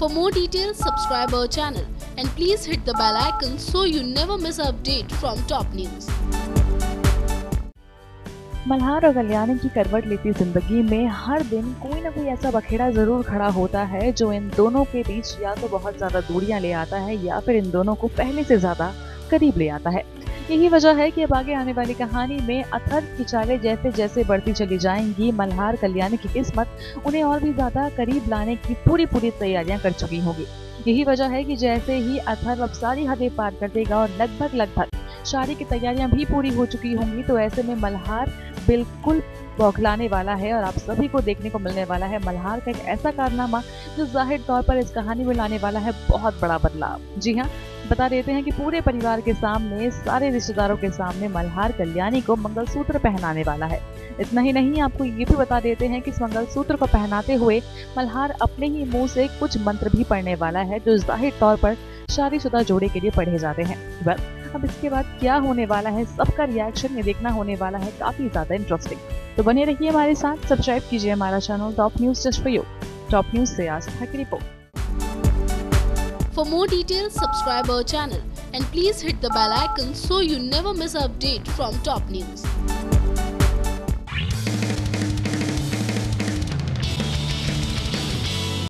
For more details, subscribe our channel and please hit the bell icon so you never miss an update from top news. Malhar और कल्याणी की करवट लेती ज़िंदगी में हर दिन कोई ना कोई ऐसा बखेड़ा ज़रूर खड़ा होता है जो इन दोनों के बीच या तो बहुत ज़्यादा दूरियाँ ले आता है या फिर इन दोनों को पहले से ज़्यादा करीब ले आता है यही वजह है कि अब आगे आने वाली कहानी में अथर की चाले जैसे जैसे बढ़ती चली जाएँगी, मल्हार कल्याणी की किस्मत उन्हें और भी ज़्यादा करीब लाने की पूरी पूरी तैयारियाँ कर चुकी होंगी। यही वजह है कि जैसे ही अथर अब सारी हदें पार कर देगा और लगभग लगभग शादी की तैयारियाँ भी पूरी हो चुकी होंगी तो ऐसे में मल्हार बिल्कुल बौखलाने वाला है और आप सभी को देखने को मिलने वाला है मल्हार का एक ऐसा कारनामा जो ज़ाहिर तौर पर इस कहानी में लाने वाला है बहुत बड़ा बदलाव। जी हाँ बता देते हैं कि पूरे परिवार के सामने, सारे रिश्तेदारों के सामने मल्हार कल्याणी को मंगलसूत्र पहनाने वाला है। इतना ही नहीं, आपको ये भी बता देते हैं कि इस मंगलसूत्र को पहनाते हुए मल्हार अपने ही मुँह से कुछ मंत्र भी पढ़ने वाला है जो ज़ाहिर तौर पर शादीशुदा जोड़े के लिए पढ़े जाते हैं। बस अब इसके बाद क्या होने वाला है? सबका रिएक्शन ये देखना होने वाला है। काफ़ी ज़्यादा इंटरेस्टिंग तो बने रहिए हमारे साथ। सब्सक्राइब कीजिए हमारा channel top news just for you top news से आस्था की report for more detail subscribe our channel please hit the bell icon so you never miss an update from top news.